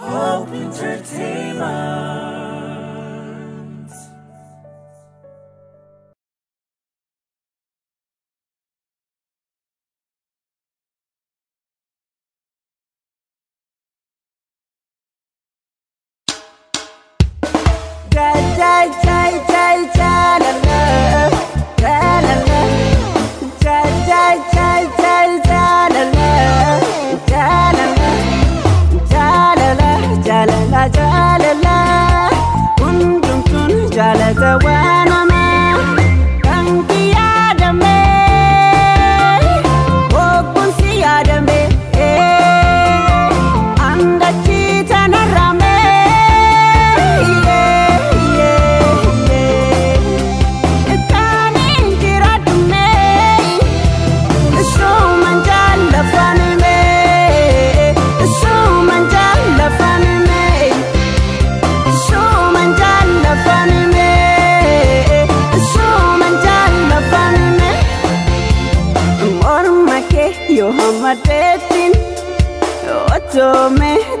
Hope Entertainment. hammadeetiin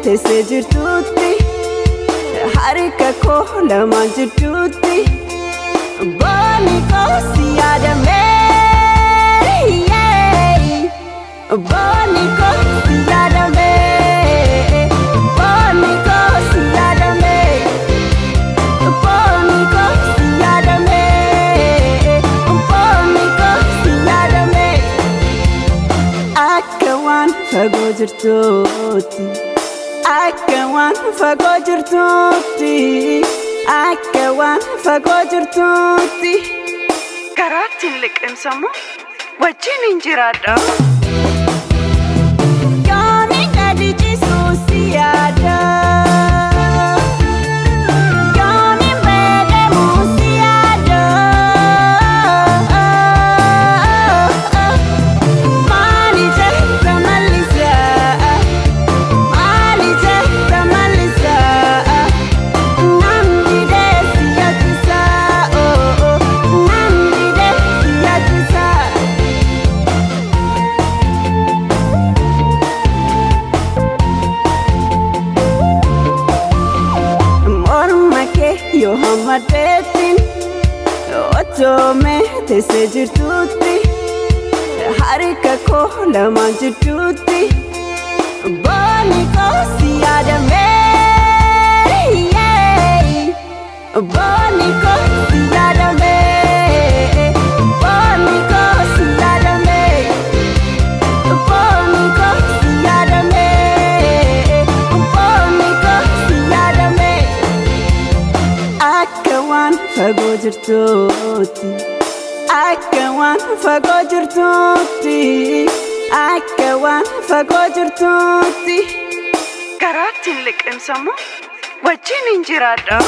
teessee jirtuutti harka koo lamaan jidduutti boonni koo si yaadamee boonni koo si yaadamee. Fagoo jirtuutti. Akka waan fagoo jirtuutti akka waan fagoo jirtuutti karaatti hin liqimsamu wajjin hin jiraadha. यो हमर पेतिन ओचो में तेसे जुटूती हर कखो लमा जुटूती बोनी को सियार मेरी बोनी को fagoo jirtuutti. akka waan fagoo jirtuutti akka waan fagoo jirtuutti karaatti hin liqimsamu wajjin hin jiraadha.